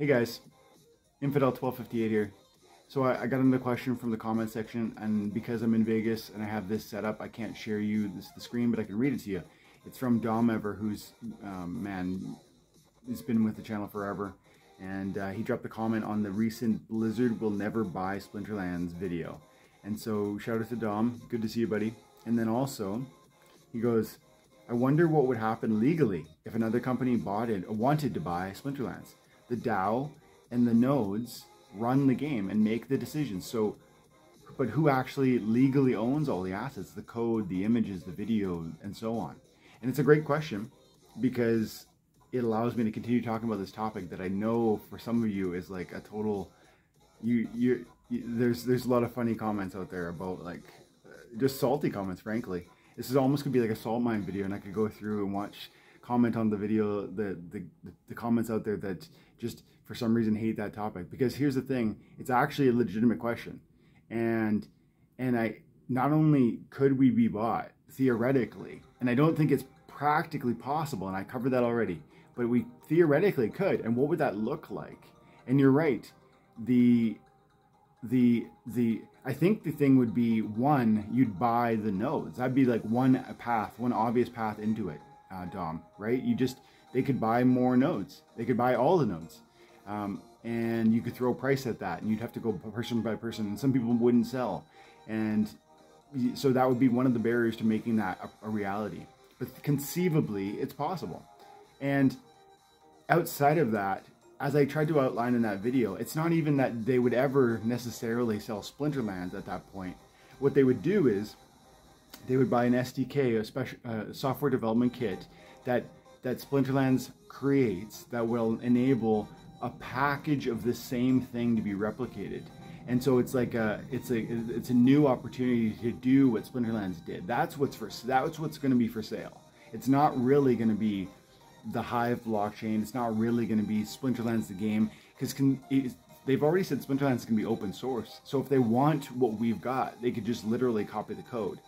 Hey guys, Infidel1258 here. So I, I, got another question from the comment section, and because I'm in Vegas and I have this set up, I can't share you this, the screen, but I can read it to you. It's from Dom Ever, who's, um, man, he's been with the channel forever, and uh, he dropped a comment on the recent Blizzard will never buy Splinterlands video. And so shout out to Dom, good to see you, buddy. And then also, he goes, I wonder what would happen legally if another company bought it wanted to buy Splinterlands. The DAO and the nodes run the game and make the decisions. So, but who actually legally owns all the assets, the code, the images, the video, and so on? And it's a great question because it allows me to continue talking about this topic that I know for some of you is like a total. You you, you there's there's a lot of funny comments out there about like just salty comments, frankly this is almost gonna be like a salt mine video, and I could go through and watch comment on the video, the, the, the comments out there that just for some reason hate that topic. Because here's the thing, it's actually a legitimate question. And, and I, not only could we be bought theoretically, and I don't think it's practically possible, and I covered that already, but we theoretically could. And what would that look like? And you're right, the, the, the, I think the thing would be one, you'd buy the nodes. That'd be like one path, one obvious path into it, uh, Dom, right? You just, they could buy more nodes. They could buy all the nodes. Um, and you could throw a price at that and you'd have to go person by person and some people wouldn't sell. And so that would be one of the barriers to making that a, a reality. But conceivably, it's possible. And outside of that, as I tried to outline in that video, it's not even that they would ever necessarily sell Splinterlands at that point. What they would do is they would buy an SDK, a special uh, software development kit that that Splinterlands creates that will enable a package of the same thing to be replicated. And so it's like a it's a it's a new opportunity to do what Splinterlands did. That's what's for that's what's going to be for sale. It's not really going to be the Hive blockchain. It's not really going to be Splinterlands the game because they've already said Splinterlands can be open source. So if they want what we've got, they could just literally copy the code.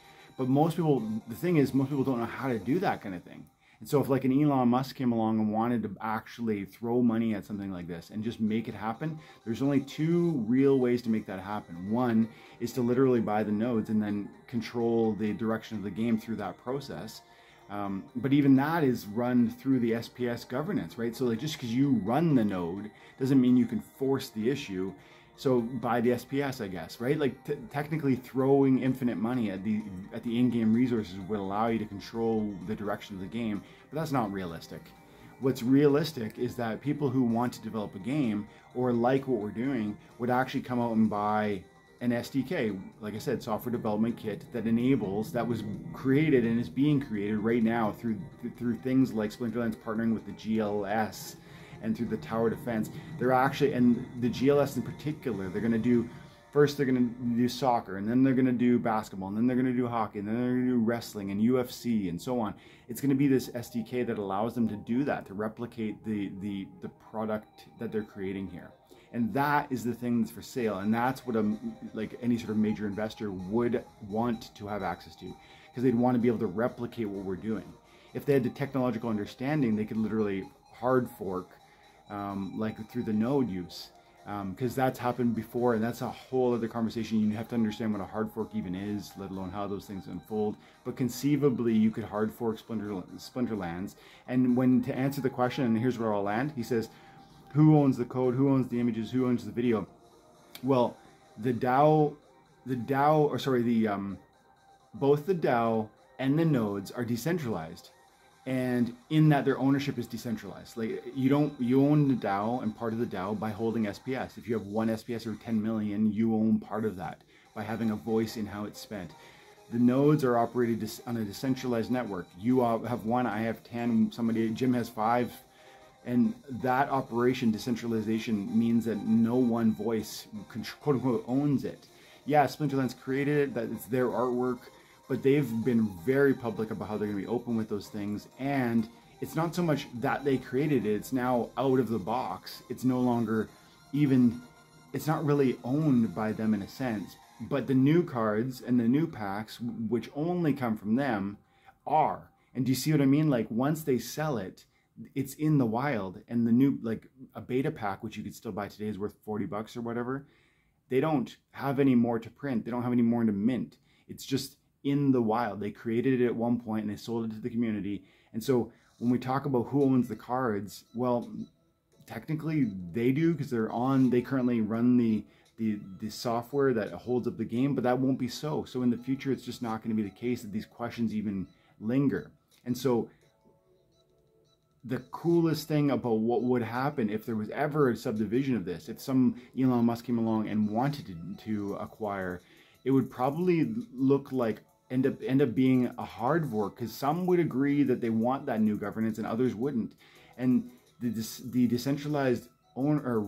But most people, the thing is, most people don't know how to do that kind of thing. And so if like an Elon Musk came along and wanted to actually throw money at something like this and just make it happen, there's only two real ways to make that happen. One is to literally buy the nodes and then control the direction of the game through that process. Um, but even that is run through the SPS governance, right? So like just because you run the node doesn't mean you can force the issue. So buy the SPS, I guess, right? Like technically throwing infinite money at the at the in-game resources would allow you to control the direction of the game, but that's not realistic. What's realistic is that people who want to develop a game or like what we're doing would actually come out and buy an SDK, like I said, software development kit that enables, that was created and is being created right now through through things like Splinterlands partnering with the GLS and through the tower defense. They're actually, and the GLS in particular, they're going to do, first they're going to do soccer, and then they're going to do basketball, and then they're going to do hockey, and then they're going to do wrestling and UFC and so on. It's going to be this SDK that allows them to do that, to replicate the, the, the product that they're creating here and that is the thing that's for sale and that's what a like any sort of major investor would want to have access to because they'd want to be able to replicate what we're doing if they had the technological understanding they could literally hard fork um, like through the node use because um, that's happened before and that's a whole other conversation. You have to understand what a hard fork even is let alone how those things unfold. But conceivably you could hard fork splinter splinterlands and when to answer the question and here's where i'll land he says who owns the code, who owns the images, who owns the video. Well, the DAO, the DAO, or sorry, the um, both the DAO and the nodes are decentralized, and in that their ownership is decentralized. Like you don't you own the DAO and part of the DAO by holding SPS. If you have one SPS or 10 million, you own part of that by having a voice in how it's spent. The nodes are operated on a decentralized network. You have one, I have 10, somebody, Jim has five, and that operation, decentralization, means that no one voice, quote unquote, owns it. Yeah, Splinterlands created it, that it's their artwork, but they've been very public about how they're going to be open with those things. And it's not so much that they created it, it's now out of the box. It's no longer even, it's not really owned by them in a sense. But the new cards and the new packs, which only come from them, are. And do you see what I mean? Like once they sell it, it's in the wild and the new like a beta pack which you could still buy today is worth 40 bucks or whatever they don't have any more to print they don't have any more to mint it's just in the wild. They created it at one point and they sold it to the community. And so when we talk about who owns the cards well technically they do because they're on they currently run the the the software that holds up the game but that won't be so. So in the future it's just not going to be the case that these questions even linger. And so the coolest thing about what would happen if there was ever a subdivision of this, if some Elon Musk came along and wanted to, to acquire, it would probably look like end up end up being a hard fork because some would agree that they want that new governance and others wouldn't, and the the decentralized owner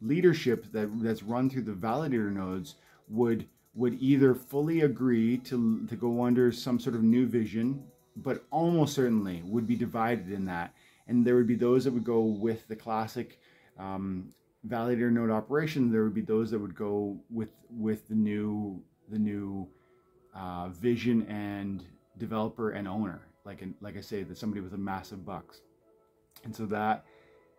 leadership that that's run through the validator nodes would would either fully agree to to go under some sort of new vision, but almost certainly would be divided in that and there would be those that would go with the classic um, validator node operation. There would be those that would go with with the new the new uh, vision and developer and owner, like and like I say, that somebody with a massive bucks, and so that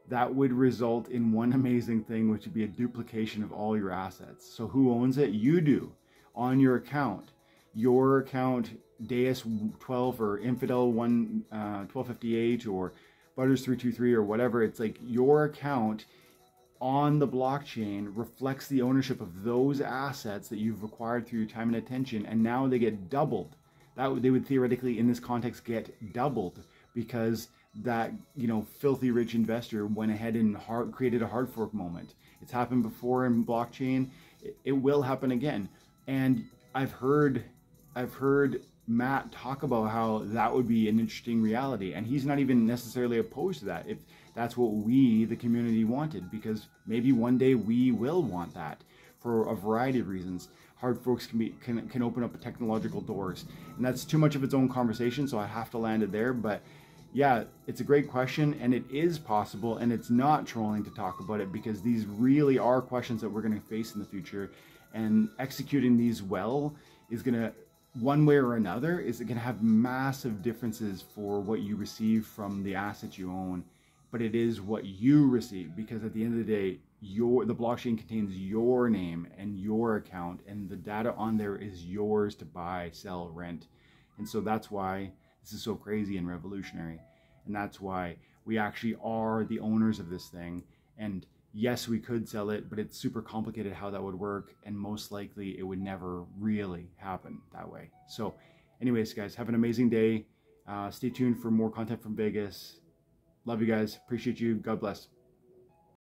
that would result in one amazing thing, which would be a duplication of all your assets. So who owns it? You do on your account. Your account, Deus 12 or Infidel 1 uh, 1258 or Butters323 or whatever, it's like your account on the blockchain reflects the ownership of those assets that you've acquired through your time and attention, and now they get doubled. That they would theoretically, in this context, get doubled because that you know filthy rich investor went ahead and hard, created a hard fork moment. It's happened before in blockchain. It, it will happen again, and I've heard, I've heard Matt talk about how that would be an interesting reality. And he's not even necessarily opposed to that if that's what we, the community, wanted, because maybe one day we will want that for a variety of reasons. Hard forks can be can, can open up technological doors, and that's too much of its own conversation, so I have to land it there. But yeah, it's a great question, and it is possible, and it's not trolling to talk about it because these really are questions that we're going to face in the future, and executing these well is going to one way or another is it to have massive differences for what you receive from the assets you own but it is what you receive because at the end of the day your the blockchain contains your name and your account and the data on there is yours to buy sell rent and so that's why this is so crazy and revolutionary and that's why we actually are the owners of this thing and yes, we could sell it, but it's super complicated how that would work. And most likely it would never really happen that way. So anyways, guys, have an amazing day. Uh, stay tuned for more content from Vegas. Love you guys. Appreciate you. God bless.